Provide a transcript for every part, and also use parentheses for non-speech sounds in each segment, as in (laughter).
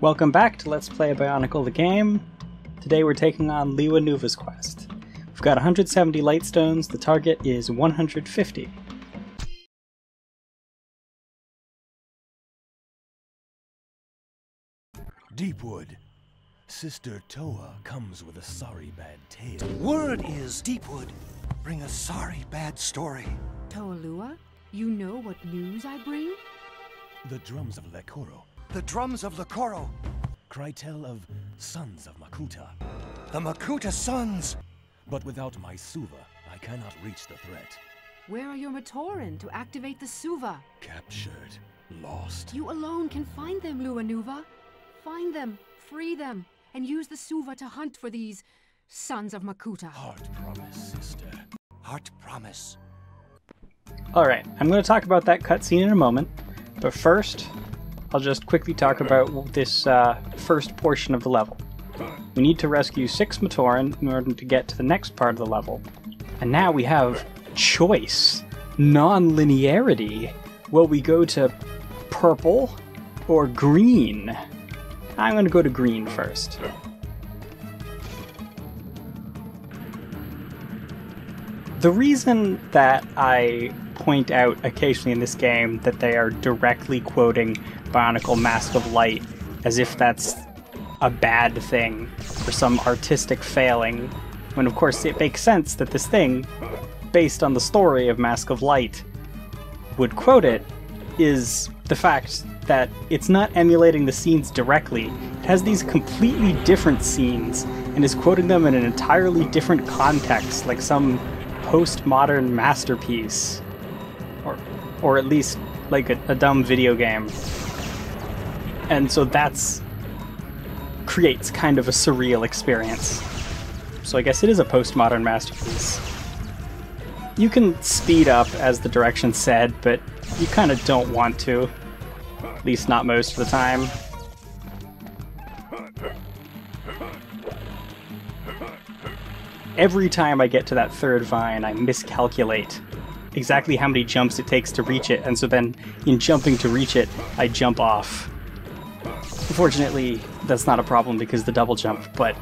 Welcome back to Let's Play Bionicle the game. Today we're taking on Lewa Nuva's quest. We've got 170 light stones, the target is 150. Deepwood. Sister Toa comes with a sorry bad tale. Word is Deepwood bring a sorry bad story. Toa Lewa, you know what news I bring? The drums of Le-Koro. The drums of Le-Koro, Cry tell of sons of Makuta. the Makuta sons. But without my Suva, I cannot reach the threat. Where are your Matoran to activate the Suva? Captured. Lost. You alone can find them, Lewa Nuva. Find them, free them, and use the Suva to hunt for these sons of Makuta. Heart promise, sister. Heart promise. Alright, I'm going to talk about that cutscene in a moment, but first, I'll just quickly talk about this uh, first portion of the level. We need to rescue six Matoran in order to get to the next part of the level. And now we have choice, non linearity. Will we go to purple or green? I'm going to go to green first. The reason that I point out occasionally in this game that they are directly quoting Bionicle Mask of Light as if that's a bad thing or some artistic failing, when of course it makes sense that this thing, based on the story of Mask of Light, would quote it, is the fact that it's not emulating the scenes directly. It has these completely different scenes and is quoting them in an entirely different context, like some postmodern masterpiece. Or at least like a, a dumb video game. And so that's creates kind of a surreal experience. So I guess it is a postmodern masterpiece. You can speed up as the directions said, but you kind of don't want to. At least not most of the time. Every time I get to that third vine, I miscalculate exactly how many jumps it takes to reach it, and so then in jumping to reach it, I jump off. Unfortunately, that's not a problem because the double jump, but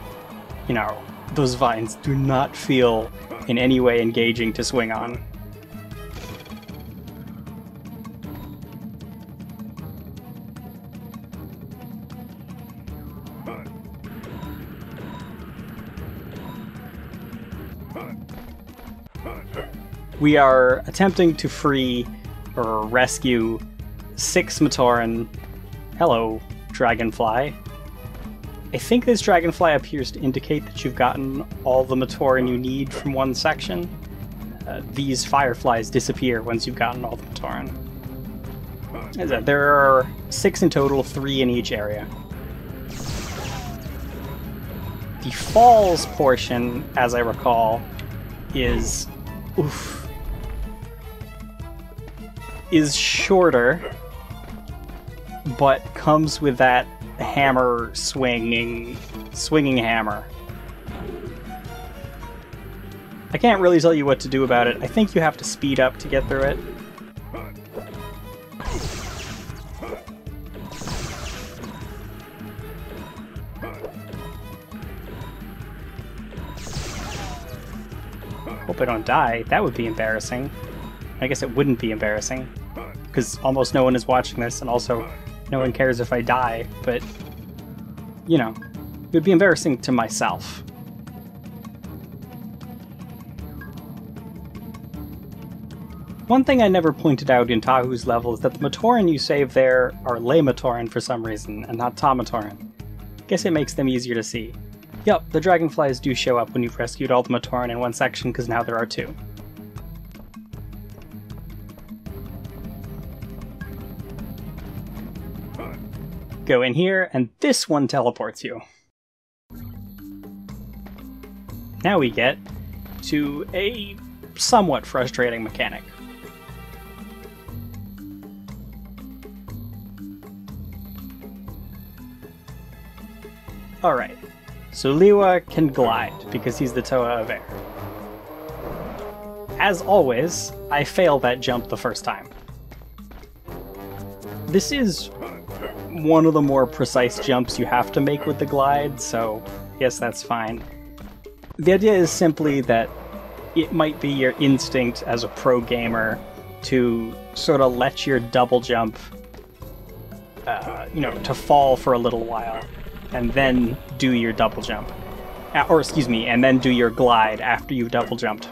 you know, those vines do not feel in any way engaging to swing on. We are attempting to free or rescue six Matoran. Hello, Dragonfly. I think this Dragonfly appears to indicate that you've gotten all the Matoran you need from one section. Uh, these Fireflies disappear once you've gotten all the Matoran. There are six in total, three in each area. The Falls portion, as I recall, is oof, is shorter, but comes with that hammer swinging, swinging hammer. I can't really tell you what to do about it. I think you have to speed up to get through it. Hope I don't die. That would be embarrassing. I guess it wouldn't be embarrassing. Because almost no one is watching this, and also no one cares if I die, but. You know, it would be embarrassing to myself. One thing I never pointed out in Tahu's level is that the Matoran you save there are Le Matoran for some reason, and not Ta Matoran. Guess it makes them easier to see. Yup, the dragonflies do show up when you've rescued all the Matoran in one section, because now there are two. Go in here, and this one teleports you. Now we get to a somewhat frustrating mechanic. Alright, so Lewa can glide because he's the Toa of Air. As always, I fail that jump the first time. This is one of the more precise jumps you have to make with the glide, so yes, that's fine. The idea is simply that it might be your instinct as a pro gamer to sort of let your double jump, uh, you know, to fall for a little while, and then do your double jump. Or, excuse me, and then do your glide after you've double jumped.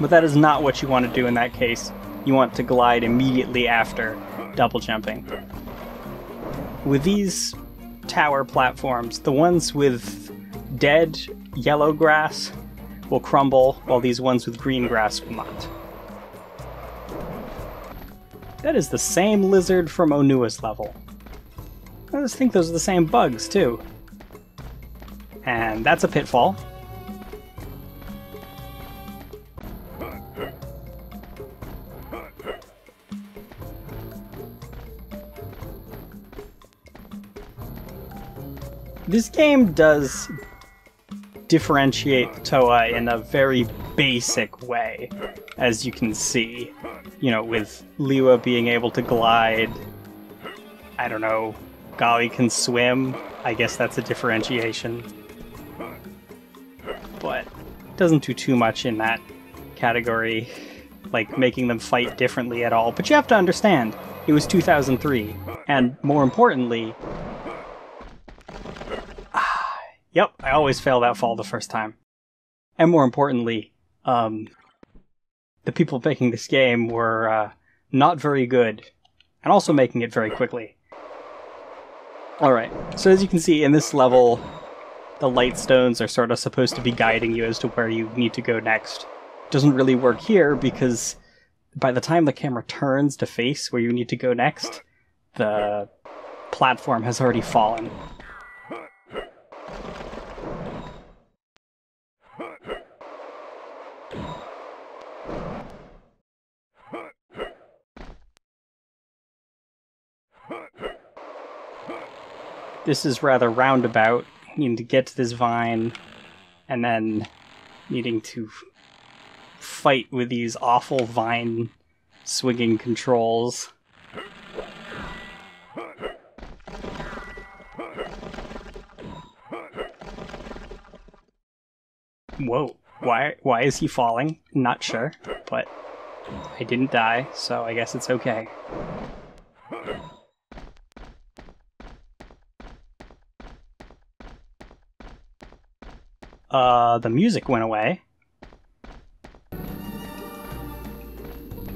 But that is not what you want to do in that case. You want to glide immediately after double jumping. With these tower platforms, the ones with dead yellow grass will crumble, while these ones with green grass will not. That is the same lizard from Onua's level. I just think those are the same bugs, too. And that's a pitfall. This game does differentiate Toa in a very basic way, as you can see. You know, with Lewa being able to glide, I don't know, Gali can swim, I guess that's a differentiation. But it doesn't do too much in that category, like making them fight differently at all. But you have to understand, it was 2003, and more importantly, Yep, I always fail that fall the first time. And more importantly, um, the people making this game were uh, not very good, and also making it very quickly. Alright, so as you can see in this level, the light stones are sort of supposed to be guiding you as to where you need to go next. Doesn't really work here because by the time the camera turns to face where you need to go next, the platform has already fallen. This is rather roundabout, needing to get to this vine, and then needing to fight with these awful vine swinging controls. Whoa, why why is he falling? Not sure, but I didn't die, so I guess it's okay. Uh, the music went away.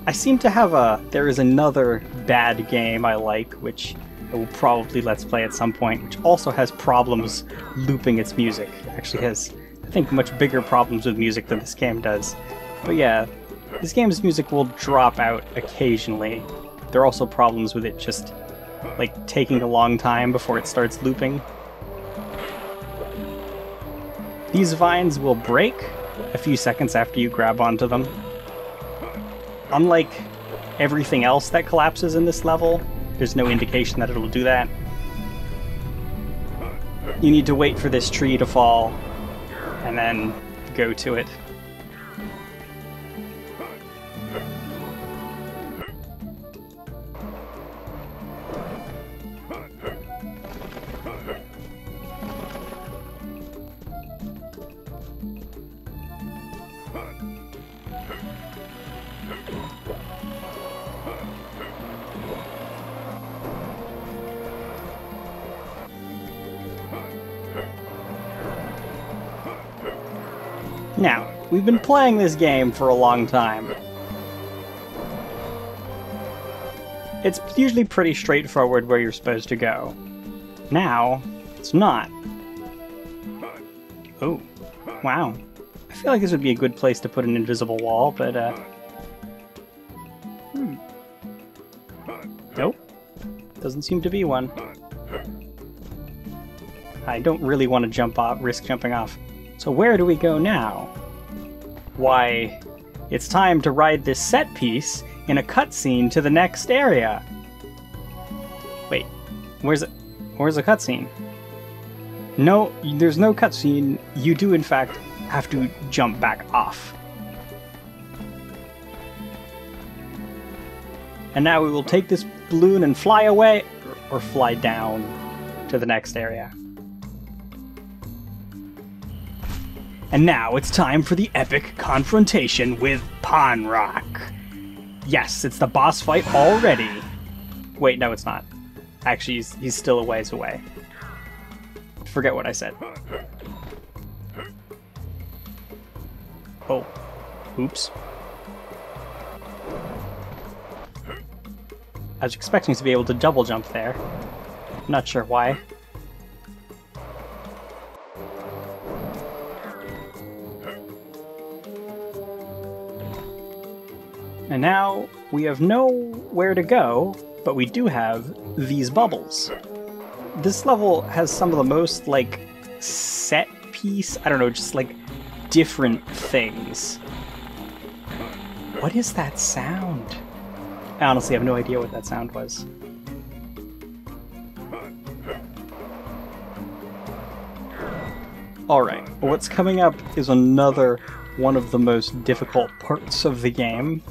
I seem to have a. There is another bad game I like, which I will probably let's play at some point, which also has problems looping its music. Actually has, I think, much bigger problems with music than this game does. But yeah, this game's music will drop out occasionally. There are also problems with it just like taking a long time before it starts looping. These vines will break a few seconds after you grab onto them. Unlike everything else that collapses in this level, there's no indication that it'll do that. You need to wait for this tree to fall and then go to it. We've been playing this game for a long time. It's usually pretty straightforward where you're supposed to go. Now, it's not. Oh, wow. I feel like this would be a good place to put an invisible wall, but, uh... Hmm. Nope. Doesn't seem to be one. I don't really want to jump off, risk jumping off. So where do we go now? Why, it's time to ride this set piece in a cutscene to the next area. Wait, where's it? Where's the cutscene? No, there's no cutscene. You do, in fact, have to jump back off. And now we will take this balloon and fly away. or fly down to the next area. And now it's time for the epic confrontation with Panrahk. Yes, it's the boss fight already. Wait, no, it's not. Actually, he's, he's still a ways away. Forget what I said. Oh. Oops. I was expecting to be able to double jump there. Not sure why. And now we have nowhere to go, but we do have these bubbles. This level has some of the most, like, set piece, I don't know, just like different things. What is that sound? I honestly have no idea what that sound was. Alright, what's coming up is another one of the most difficult parts of the game.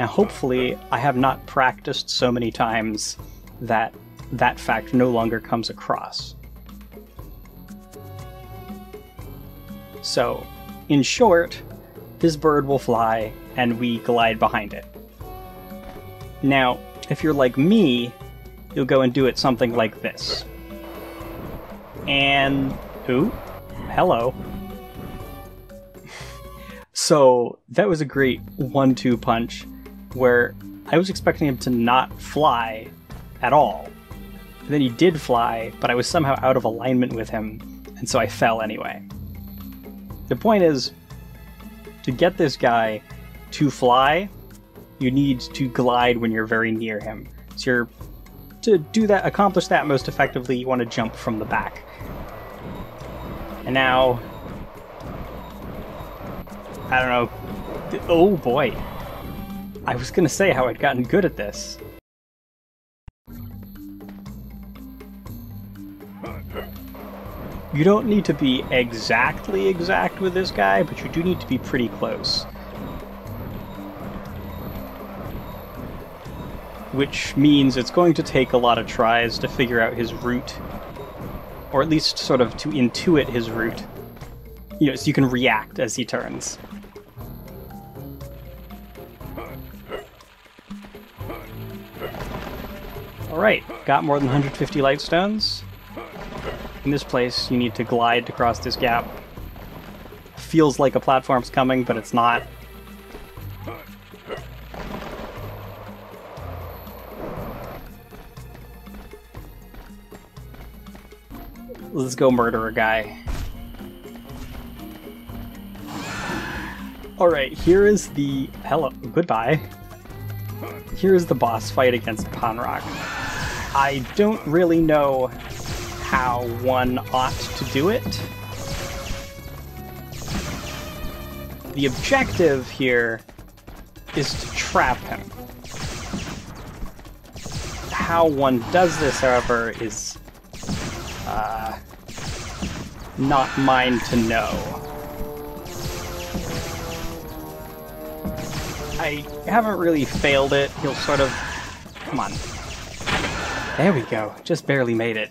Now, hopefully, I have not practiced so many times that that fact no longer comes across. So, in short, this bird will fly and we glide behind it. Now, if you're like me, you'll go and do it something like this. And. Ooh, hello. (laughs) so, that was a great one two punch where I was expecting him to not fly at all. And then he did fly, but I was somehow out of alignment with him, and so I fell anyway. The point is, to get this guy to fly, you need to glide when you're very near him. So you're to do that, accomplish that most effectively, you want to jump from the back. And now, I don't know. Oh boy, I was gonna say how I'd gotten good at this. You don't need to be exactly exact with this guy, but you do need to be pretty close. Which means it's going to take a lot of tries to figure out his route. Or at least sort of to intuit his route. You know, so you can react as he turns. Alright, got more than 150 light stones. In this place, you need to glide across this gap. Feels like a platform's coming, but it's not. Let's go murder a guy. Alright, here is the... Hello, goodbye. Here is the boss fight against Panrahk. I don't really know how one ought to do it. The objective here is to trap him. How one does this, however, is uh, not mine to know. I haven't really failed it. He'll sort of... Come on. There we go. Just barely made it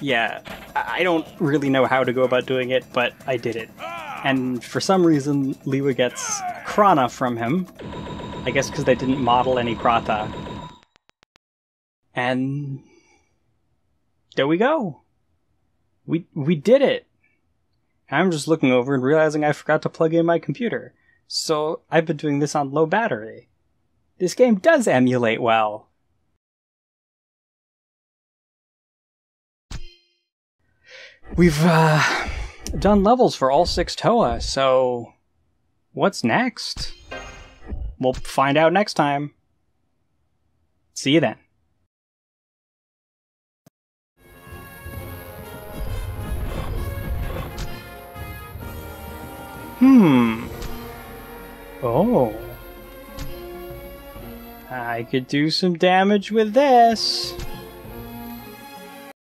yeah, I don't really know how to go about doing it, but I did it. And for some reason, Lewa gets Krana from him. I guess because they didn't model any Kraata. And there we go. We we did it. I'm just looking over and realizing I forgot to plug in my computer. So I've been doing this on low battery. This game does emulate well. We've uh, done levels for all six Toa, so what's next? We'll find out next time. See you then. Hmm. Oh. I could do some damage with this.